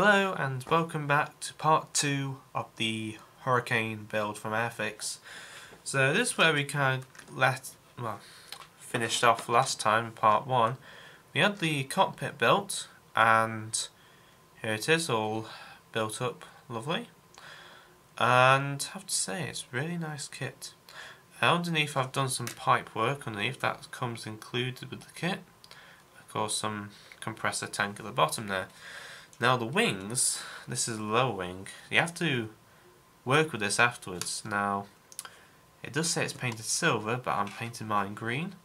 Hello and welcome back to part 2 of the Hurricane build from Airfix. So this is where we kind of let, well, finished off last time part 1. We had the cockpit built and here it is all built up lovely. And I have to say it's really nice kit. Underneath I've done some pipe work underneath that comes included with the kit. Of course some compressor tank at the bottom there. Now the wings, this is low wing, you have to work with this afterwards. Now, it does say it's painted silver, but I'm painting mine green.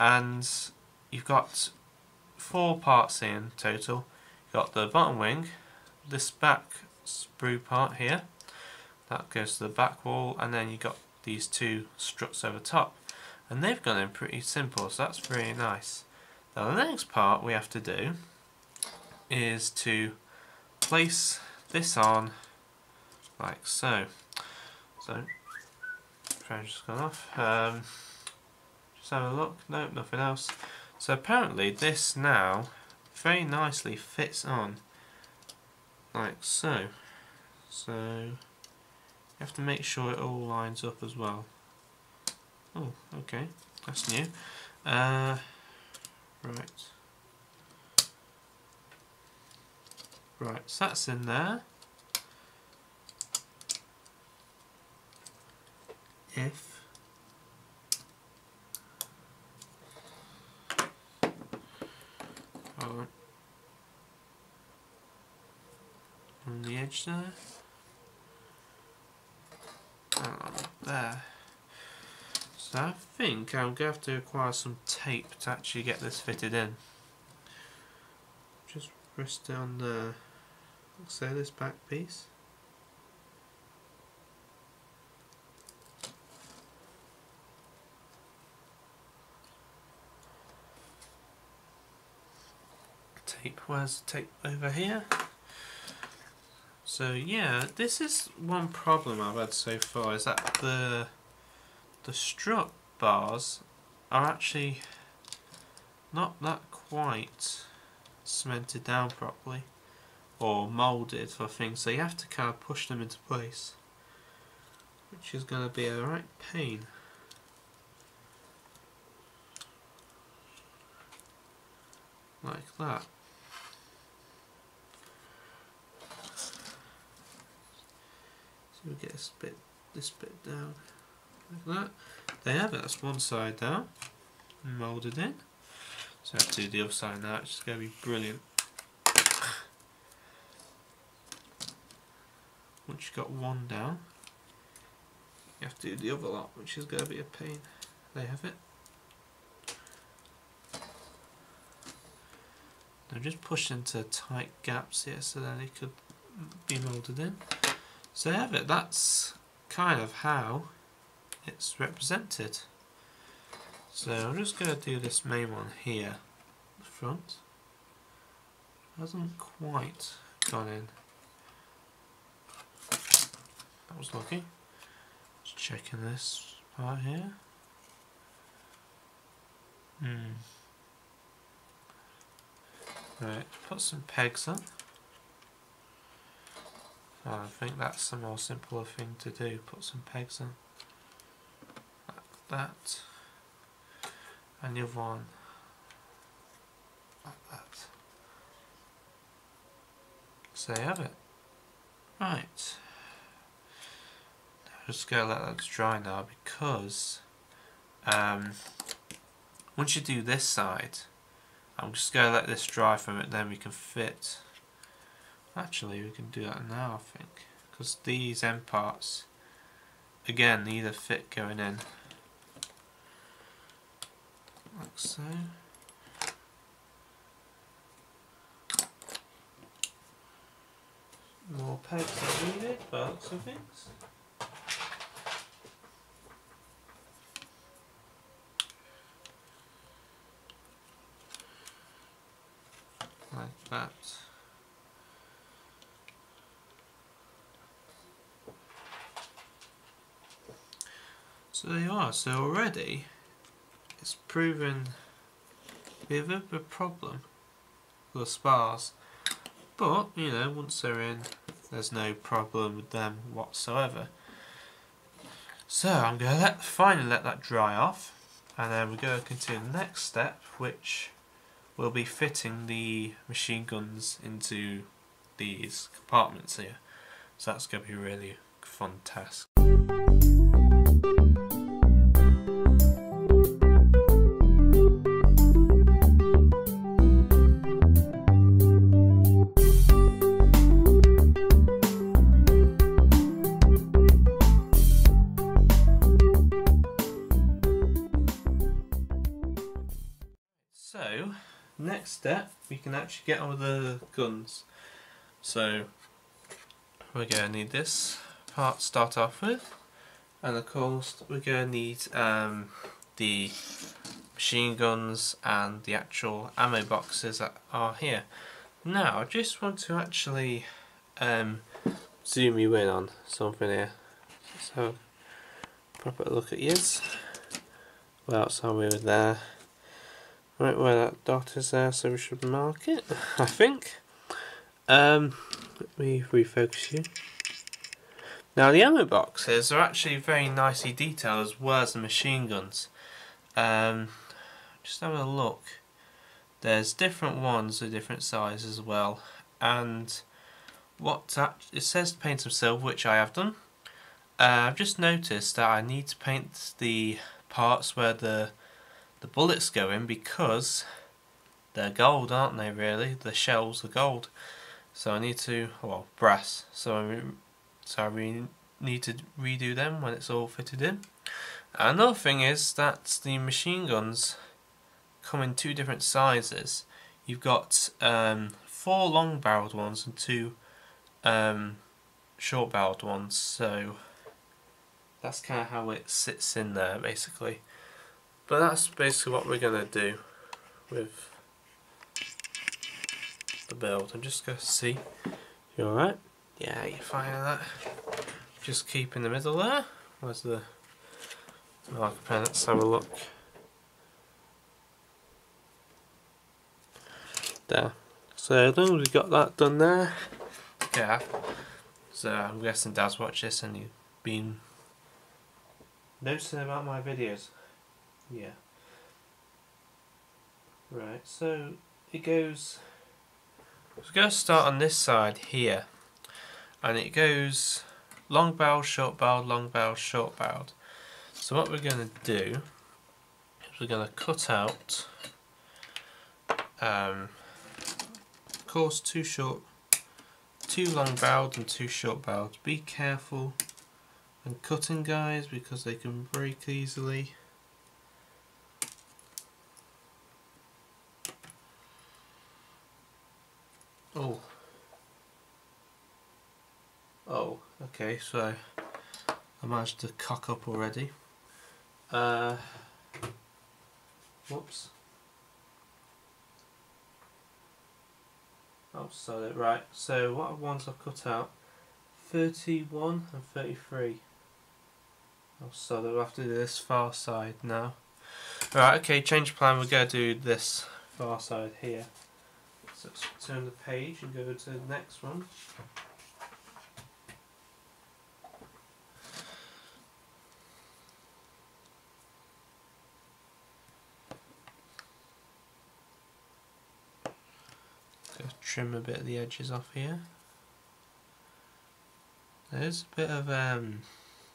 And you've got four parts in total. You've got the bottom wing, this back sprue part here, that goes to the back wall, and then you've got these two struts over top. And they've gone in pretty simple, so that's pretty nice. Now the next part we have to do is to place this on like so. So, phone just gone off. Um, just have a look. Nope, nothing else. So apparently this now very nicely fits on like so. So you have to make sure it all lines up as well. Oh, okay, that's new. Uh, right. Right, so that's in there. If on the edge there, there. So I think I'm going to have to acquire some tape to actually get this fitted in. Just rest down on the so this back piece. Tape, where's the tape over here? So yeah, this is one problem I've had so far is that the the strut bars are actually not that quite cemented down properly or moulded for things so you have to kind of push them into place. Which is going to be a right pain. Like that. So we get this bit this bit down like that. There have it that's one side down. Moulded in. So I have to do the other side now it's going to be brilliant got one down you have to do the other lot which is going to be a pain they have it Now just push into tight gaps here so that it could be moulded in. So there have it, that's kind of how it's represented. So I'm just going to do this main one here, the front. Hasn't quite gone in. That was lucky. Just checking this part here. Hmm. Right, put some pegs on. I think that's the more simpler thing to do, put some pegs on. Like that. And the other one like that. So you have it. Right. Just to let that dry now because um, once you do this side, I'm just to let this dry from it, then we can fit. Actually, we can do that now, I think, because these end parts, again, need a fit going in, like so. More pegs are needed, by looks of things. So they are. So already, it's proven a bit of a problem for the spars. But, you know, once they're in, there's no problem with them whatsoever. So I'm going to let finally let that dry off and then we're going to continue the next step which will be fitting the machine guns into these compartments here. So that's going to be a really fun task. Can actually get on with the guns. So, we're going to need this part to start off with. And of course, we're going to need um, the machine guns and the actual ammo boxes that are here. Now, I just want to actually um, zoom you in on something here. So, proper look at yours. Else are there? Right where that dot is there, so we should mark it, I think. Um, let me refocus you. Now the ammo boxes are actually very nicely detailed as well as the machine guns. Um, just have a look. There's different ones of different sizes as well, and what it says to paint them silver, which I have done. Uh, I've just noticed that I need to paint the parts where the the bullets go in because they're gold, aren't they? Really, the shells are gold. So I need to, well, brass. So I, so I really need to redo them when it's all fitted in. Another thing is that the machine guns come in two different sizes. You've got um, four long-barreled ones and two um, short-barreled ones. So that's kind of how it sits in there, basically. But that's basically what we're going to do with the build. I'm just going to see. You alright? Yeah, you're fine with that. Just keep in the middle there. Where's the marker pen? Let's have a look. There. So as long as we've got that done there. Yeah. So I'm guessing Dad's watched this and you've been noticing about my videos. Yeah. Right, so it goes. We're going to start on this side here, and it goes long barrel, short barrel, long barrel, short barrel. So what we're going to do is we're going to cut out, um, of course, two short, two long barreled and two short barreled. Be careful when cutting, guys, because they can break easily. Oh. Oh, okay, so I managed to cock up already. Uh, whoops. Oh, sorry, right, so what ones I've cut out? 31 and 33. Oh, so we'll have to do this far side now. Right, okay, change plan, we're going to do this far side here. So let's turn the page and go to the next one. trim a bit of the edges off here. There's a bit of, um,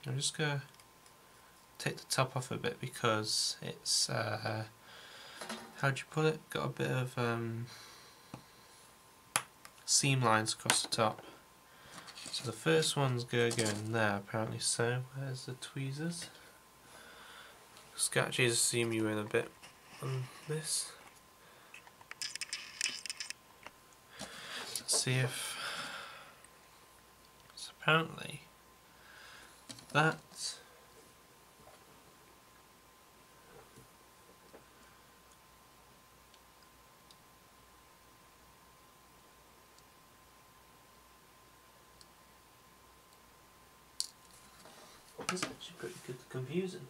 I'm just going to take the top off a bit because it's, uh, how do you put it, got a bit of um, seam lines across the top. So the first one's going to go in there apparently so, where's the tweezers? Sketches seam you in a bit on this. Let's see if so apparently that That's actually pretty good confusing.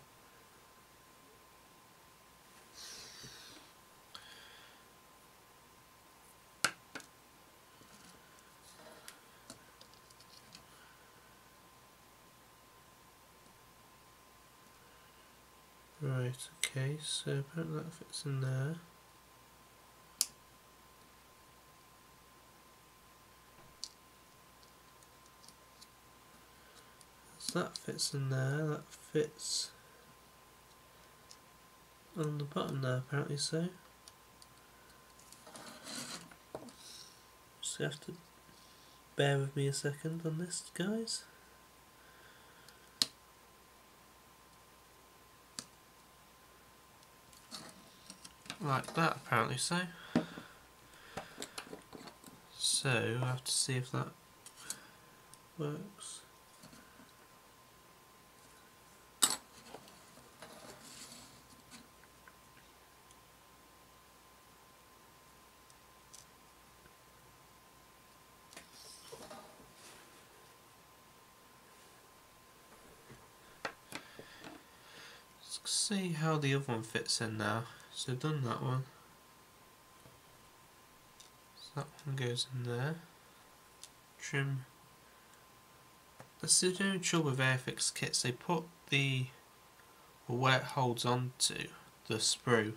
Right, okay, so apparently that fits in there. That fits in there, that fits on the bottom there apparently so. Just have to bear with me a second on this guys. like that apparently so. So I have to see if that works. See how the other one fits in now. So done that one. So that one goes in there. Trim. That's the only trouble with Airfix kits. They put the where it holds onto the sprue in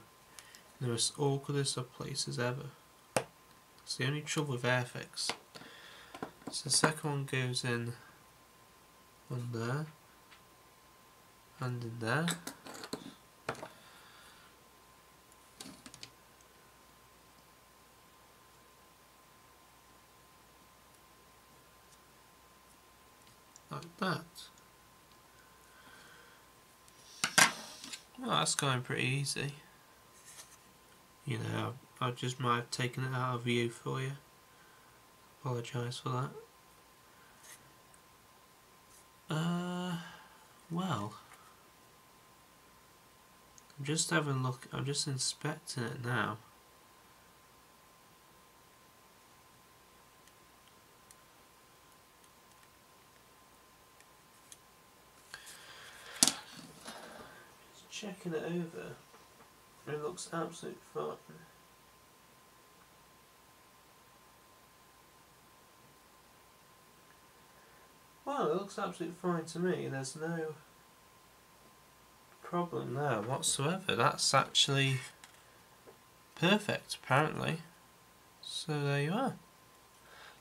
the most awkwardest of places ever. It's the only trouble with Airfix. So the second one goes in on there and in there. like that. Well, that's going pretty easy. You know, I just might have taken it out of view for you. Apologise for that. Uh, well, I'm just having a look, I'm just inspecting it now. It over. It looks absolutely fine. Well, it looks absolutely fine to me. There's no problem there whatsoever. That's actually perfect, apparently. So there you are.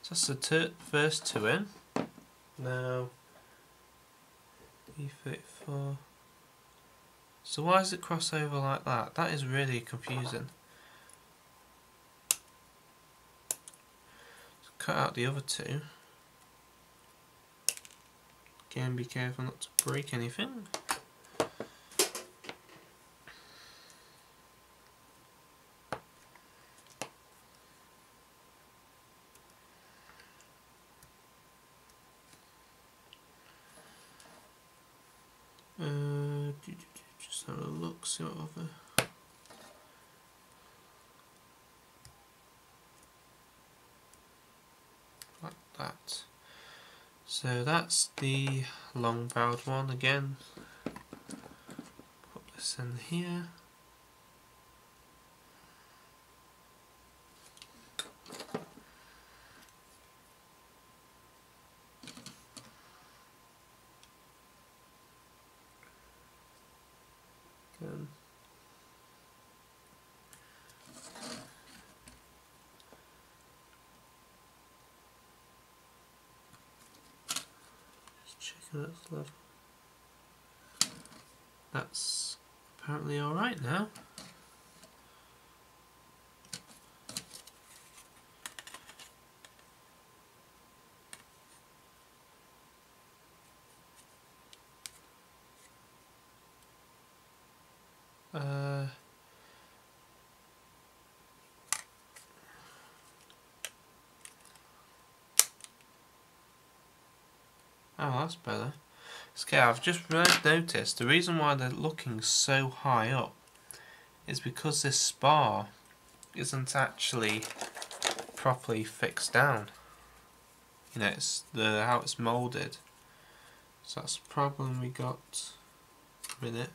So that's the first two in. Now, E34. So why is it crossover like that? That is really confusing. Cut out the other two. Again, be careful not to break anything. Um, sort of. Uh, like that. So that's the long barreled one again. Put this in here. Again. Just checking that's level. That's apparently alright now. Uh, oh, that's better. Okay, I've just noticed the reason why they're looking so high up is because this spar isn't actually properly fixed down. You know, it's the how it's moulded. So that's the problem we got. A minute.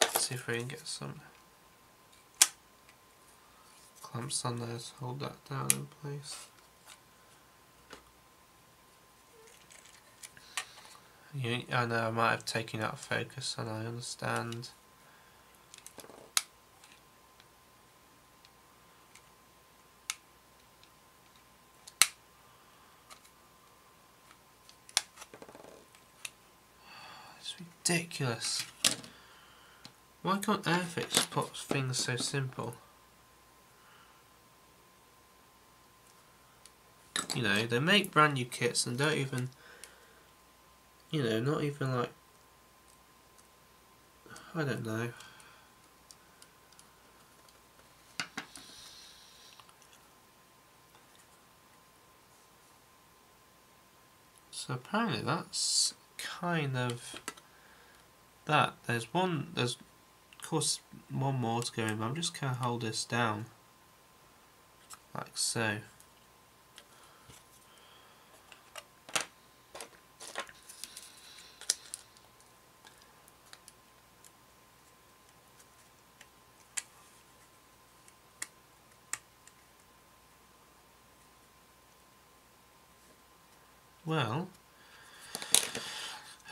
Let's see if we can get some clamps on there to hold that down in place. You, I know I might have taken out focus and I understand. It's ridiculous. Why can't Airfix put things so simple? You know, they make brand new kits and don't even, you know, not even like, I don't know. So apparently that's kind of that. There's one, there's of course one more to go in, but I'm just going to hold this down like so. Well,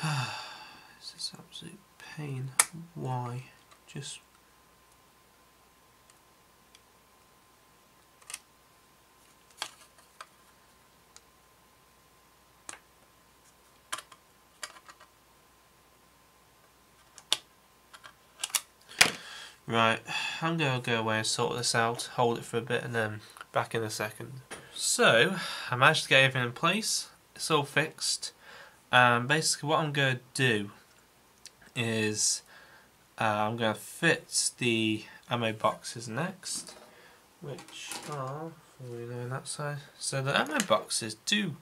this is absolute pain. Why? Just Right, I'm going to go away and sort this out, hold it for a bit and then back in a second. So, I managed to get everything in place, it's all fixed. Um, basically what I'm going to do is uh, I'm going to fit the ammo boxes next, which are, on that side. So the ammo boxes do,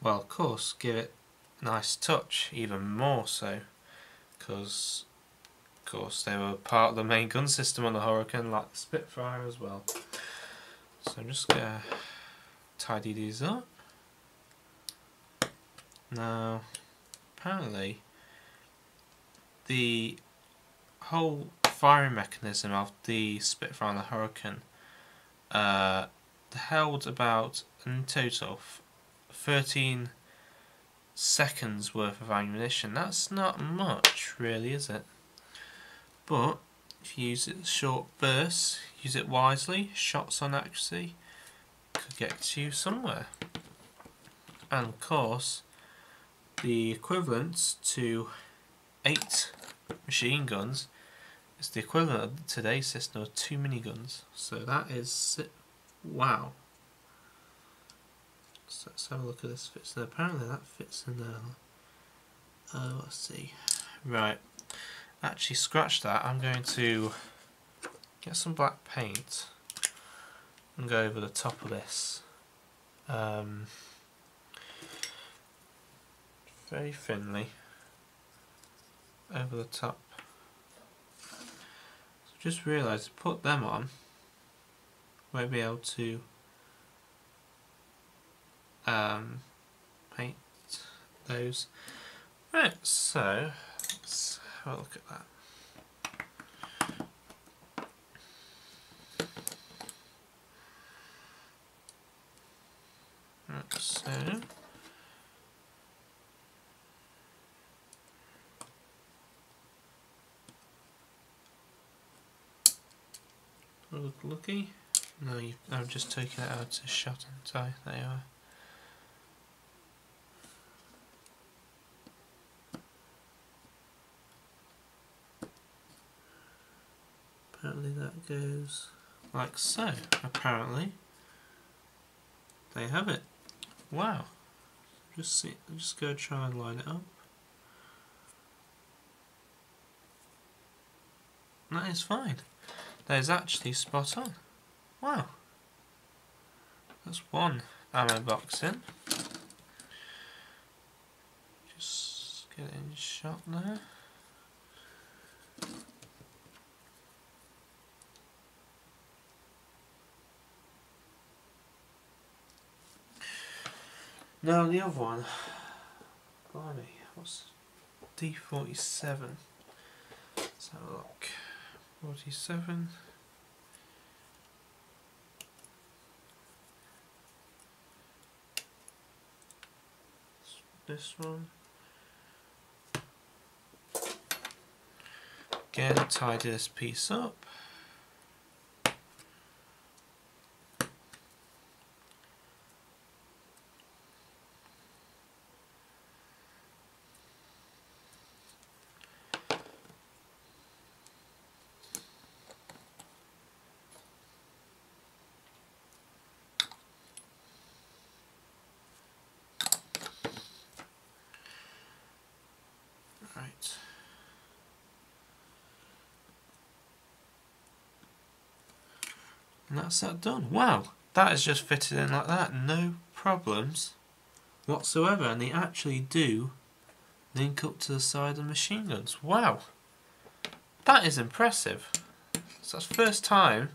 well of course, give it a nice touch, even more so, because course they were part of the main gun system on the Hurricane, like the Spitfire as well. So I'm just going to tidy these up. Now, apparently, the whole firing mechanism of the Spitfire and the Hurricane uh, held about, in total, 13 seconds worth of ammunition. That's not much, really, is it? But, if you use it short bursts, use it wisely, shots on accuracy, could get you somewhere. And of course, the equivalent to eight machine guns is the equivalent of today's system of two miniguns. So that is wow. So let's have a look at this fits in there. Apparently that fits in there. Uh, let's see. Right. Actually scratch that. I'm going to get some black paint and go over the top of this. Um, very thinly over the top just realised put them on, won't be able to um, paint those. Right, so let's have a look at that. Right, so look lucky. No, you, I'm just taking it out to shot tie. There you are. Apparently that goes like so. Apparently, they have it. Wow. Just see. Just go try and line it up. That is fine. That is actually spot on. Wow. That's one ammo box in. Just get in shot there. Now the other one, blimey, what's D47? Let's have a look. 47. This one. Again, tidy this piece up. That's that done. Wow, that is just fitted in like that. No problems whatsoever. And they actually do link up to the side of the machine guns. Wow. That is impressive. So that's first time.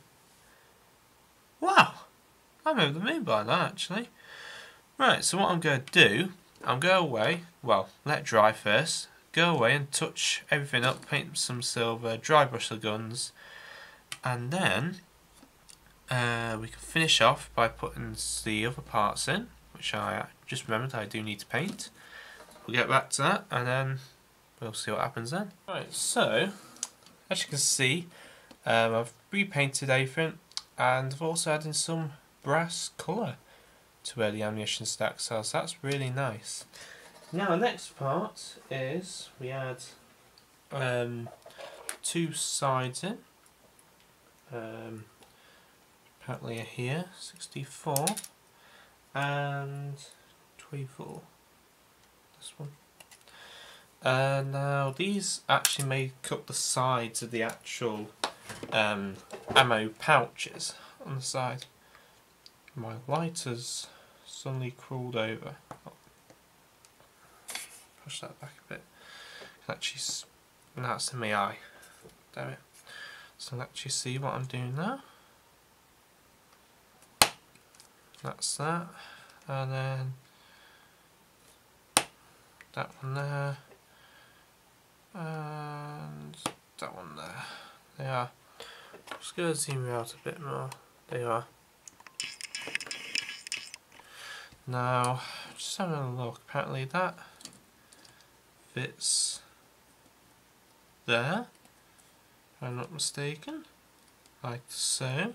Wow. I'm over the moon by that actually. Right, so what I'm going to do, I'm going away, well, let dry first, go away and touch everything up, paint some silver, dry brush the guns, and then uh, we can finish off by putting the other parts in, which I just remembered I do need to paint. We'll get back to that and then we'll see what happens then. Right, so as you can see, um, I've repainted everything and I've also added some brass colour to where the ammunition stacks are, so that's really nice. Now the next part is we add um, two sides in. Um, apparently here, 64 and 24. This one. And now these actually make up the sides of the actual um, ammo pouches on the side. My lighter's suddenly crawled over. Oh. Push that back a bit. Actually, now it's in my eye. Damn it. So I'll actually see what I'm doing now. That's that. And then that one there. And that one there. They are. Just going to zoom out a bit more. They are. Now, just having a look, apparently that fits there, if I'm not mistaken, like so.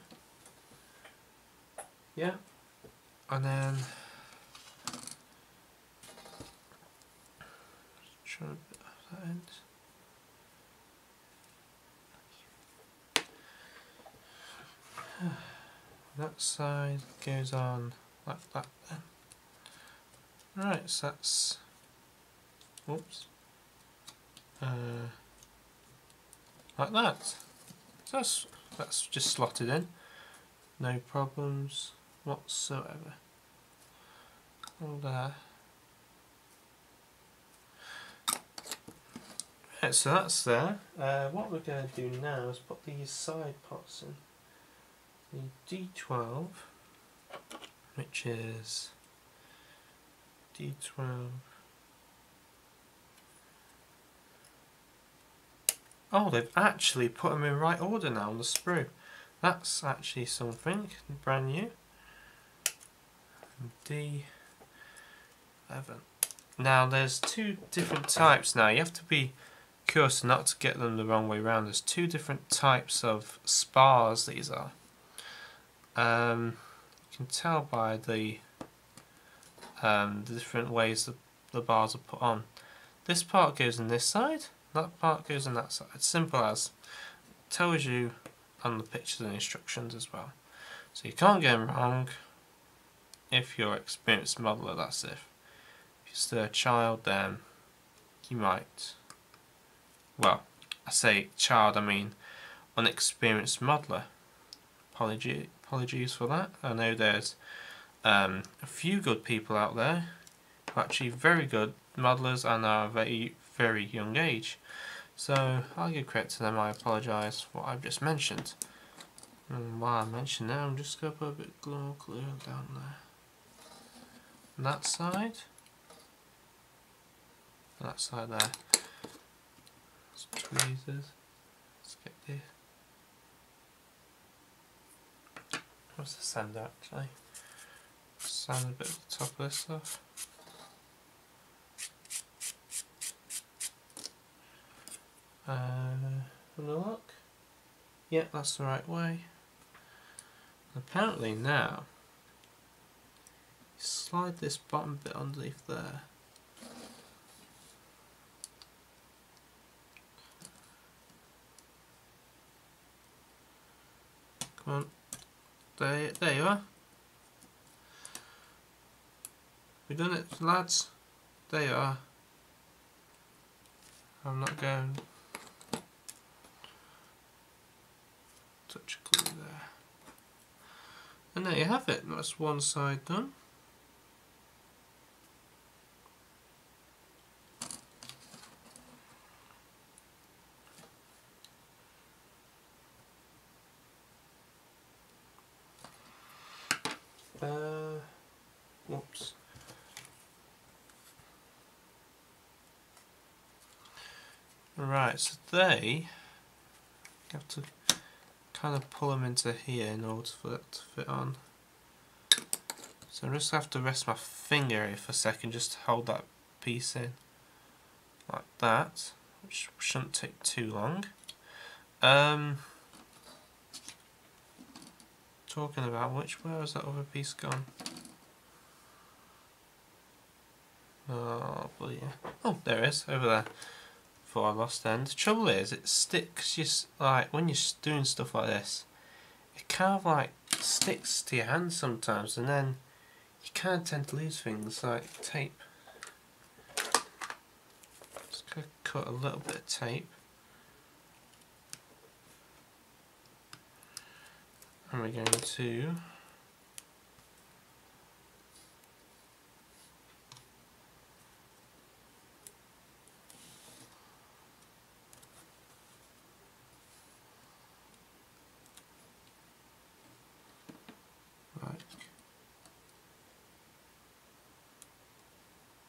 Yeah, and then that side goes on like that then. Right, so that's whoops. Uh, like that. So that's that's just slotted in. No problems whatsoever. There. Right, so that's there. Uh, what we're going to do now is put these side pots in. The D12, which is D12. Oh, they've actually put them in right order now on the sprue. That's actually something brand new. D11. Now there's two different types now. You have to be curious not to get them the wrong way around. There's two different types of spars these are. Um, you can tell by the, um, the different ways the, the bars are put on. This part goes in this side, that part goes in that side. Simple as. tells you on the pictures and instructions as well. So you can't get them wrong if you're an experienced modeler, that's if. If you're still a child then you might, well, I say child, I mean unexperienced modeler. Apology, apologies for that. I know there's um, a few good people out there who are actually very good modelers and are very, very young age. So I'll give credit to them, I apologise for what I've just mentioned. And while I mention that, I'm just going to put a bit more glue down there. That side. That side there. Some tweezers. Let's get this. What's the sander actually? Sand a bit of the top of this off. Uh, look. Yeah, that's the right way. Apparently now, slide this bottom bit underneath there. Come on. There, there you are. We done it, lads. There you are. I'm not going touch glue there. And there you have it. That's one side done. Uh, whoops. Right, so they have to kind of pull them into here in order for it to fit on. So I just have to rest my finger here for a second just to hold that piece in. Like that, which shouldn't take too long. Um, talking about which, where has that other piece gone? Oh, but yeah. Oh, there it is, over there. Before I lost then. The trouble is, it sticks just like when you're doing stuff like this, it kind of like sticks to your hand sometimes, and then you kind of tend to lose things like tape. Just gonna cut a little bit of tape. And we're going to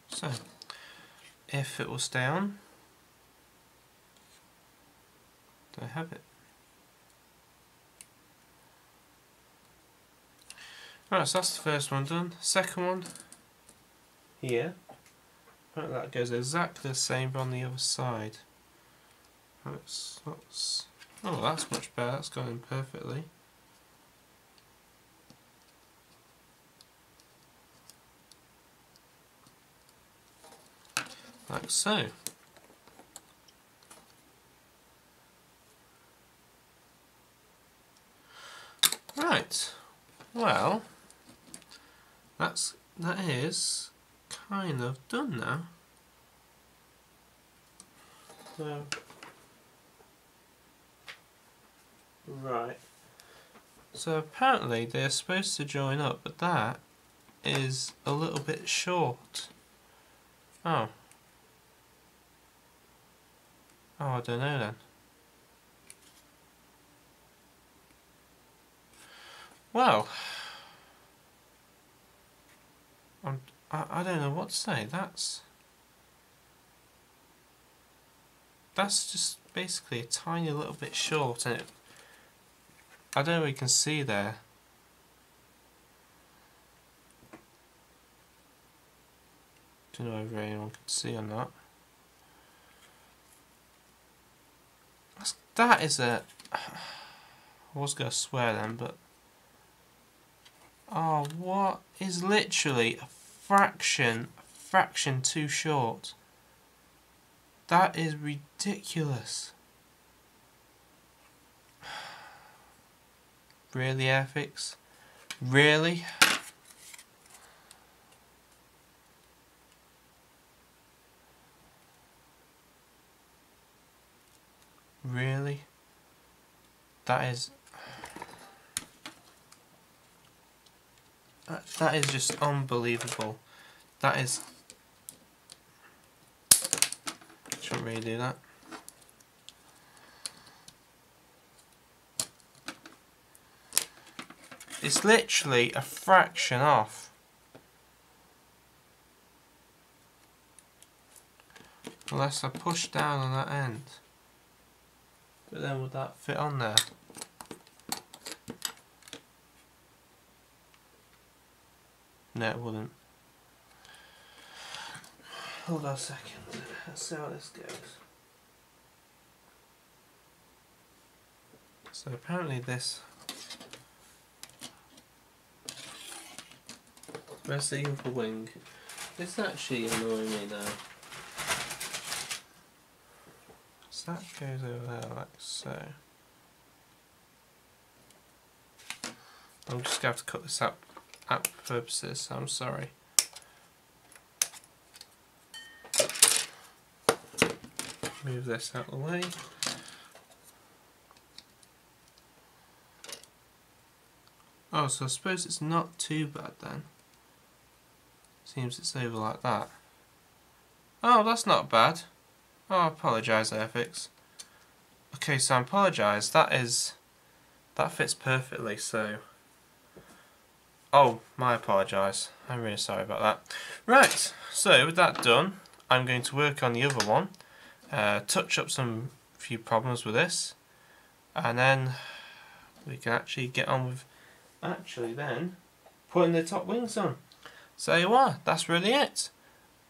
So, if it was down do I have it? Right, so that's the first one done. Second one, here. Right, that goes exactly the same on the other side. That's, that's, oh, that's much better. That's going perfectly. like so. Right, well, that's, that is kind of done now. So, right. So apparently they're supposed to join up, but that is a little bit short. Oh, Oh, I don't know then. Well, I'm, I, I don't know what to say. That's that's just basically a tiny little bit short, and it, I don't know if you can see there. Don't know if anyone can see or not. That's, that is a. I was gonna swear then, but Oh, what is literally a fraction, a fraction too short? That is ridiculous. Really, Airfix? Really? Really? That is That, that is just unbelievable. That is... Shouldn't really do that. It's literally a fraction off. Unless I push down on that end. But then would that fit on there? No, it wouldn't. Hold on a second. Let's see how this goes. So apparently this Where's the other wing? It's actually annoying me now. So that goes over there like so. I'm just going to have to cut this up app purposes, I'm sorry. Move this out of the way. Oh, so I suppose it's not too bad then. Seems it's over like that. Oh, that's not bad. Oh, I apologise, Airfix. Okay, so I apologise. That is... That fits perfectly, so... Oh, my apologise. I'm really sorry about that. Right, so with that done, I'm going to work on the other one, uh, touch up some few problems with this, and then we can actually get on with actually then putting the top wings on. So you are, that's really it.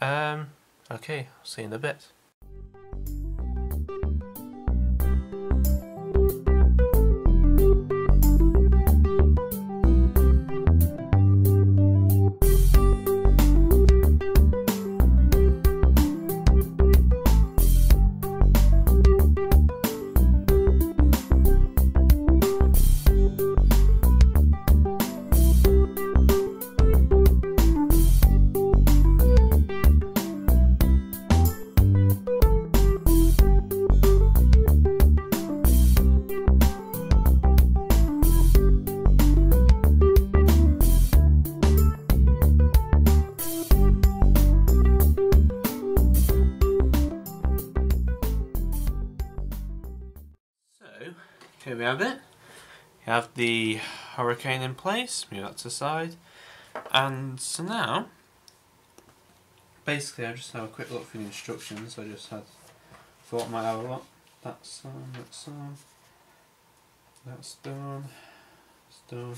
Um, okay, see you in a bit. Have the hurricane in place, move that to the side. And so now, basically I just have a quick look through the instructions. I just had thought have a look. That's on, that's on, that's done, that's done.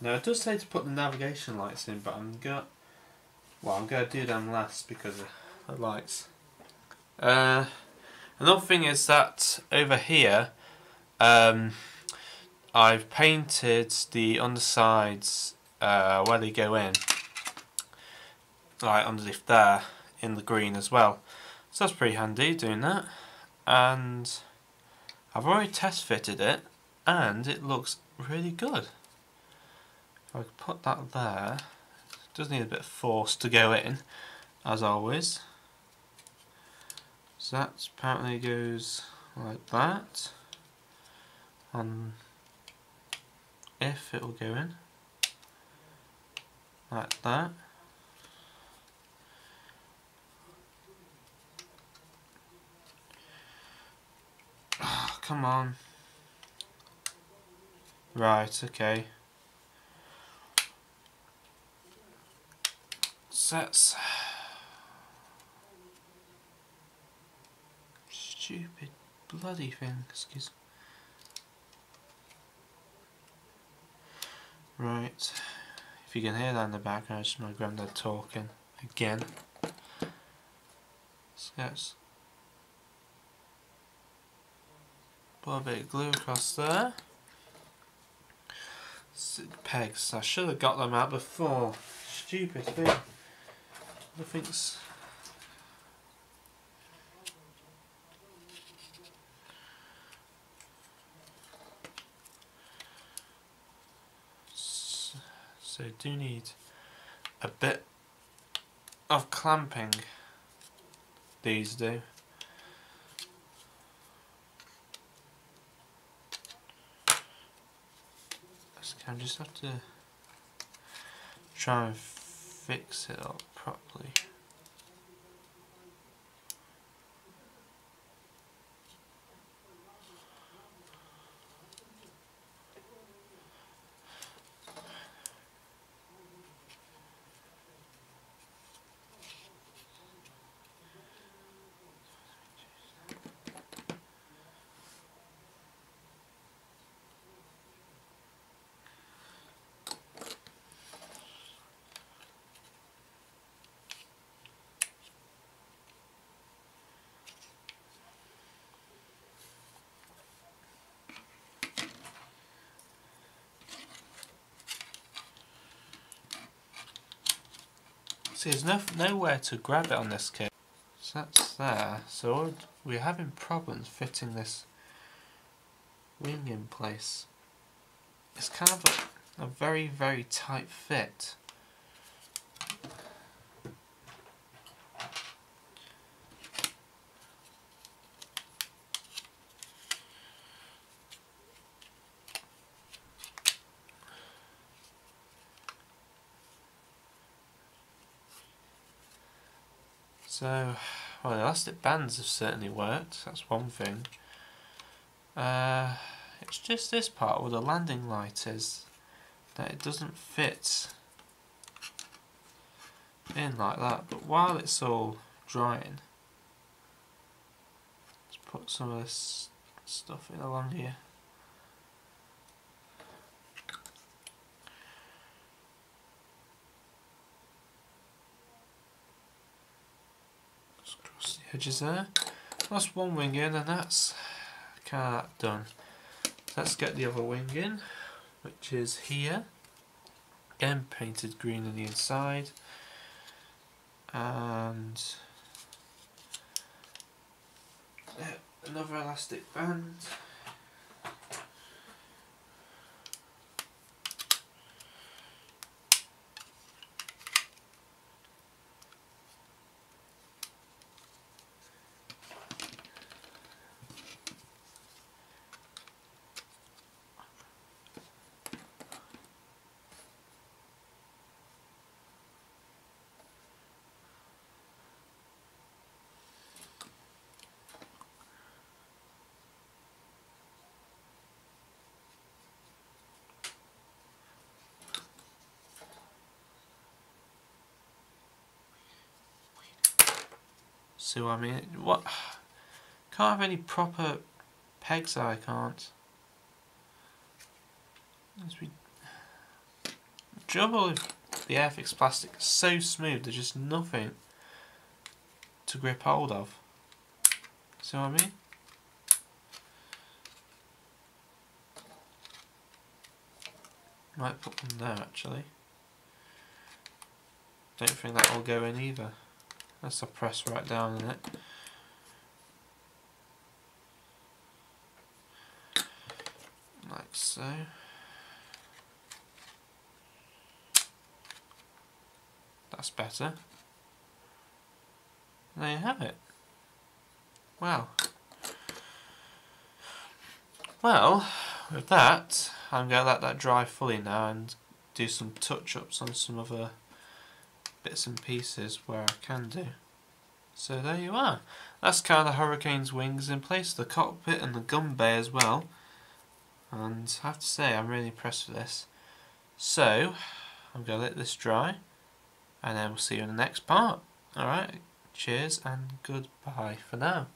Now it does say to put the navigation lights in, but I'm going well, I'm to do them last because of the lights. Uh, another thing is that over here, um, I've painted the undersides uh, where they go in, like underneath there, in the green as well. So that's pretty handy doing that. And I've already test fitted it, and it looks really good. If I put that there, it does need a bit of force to go in, as always. So that apparently goes like that on if it will go in like that ah, come on. Right, okay. Sets. Stupid bloody thing, excuse Right. If you can hear that in the background, it's my granddad talking again. Sketch. Put a bit of glue across there. Pegs. I should have got them out before. Stupid thing. Nothing's. So do need a bit of clamping. These do. I just have to try and fix it up properly. See, there's no, nowhere to grab it on this kit. So that's there. So we're having problems fitting this wing in place. It's kind of a, a very, very tight fit. So, bands have certainly worked, that's one thing. Uh, it's just this part where the landing light is, that it doesn't fit in like that. But while it's all drying, let's put some of this stuff in along here. Edges there. That's one wing in and that's of done. Let's get the other wing in, which is here. Again, painted green on the inside. And another elastic band. So I mean, what? Can't have any proper pegs. I can't. We, trouble with the Airfix plastic is so smooth. There's just nothing to grip hold of. See what I mean? Might put them there actually. Don't think that will go in either. Let's press right down in it. Like so. That's better. There you have it. Wow. Well, with that, I'm going to let that dry fully now and do some touch-ups on some other bits and pieces where I can do. So there you are. That's kind of the Hurricane's wings in place, the cockpit and the gun bay as well. And I have to say, I'm really impressed with this. So, I'm going to let this dry, and then we'll see you in the next part. Alright, cheers and goodbye for now.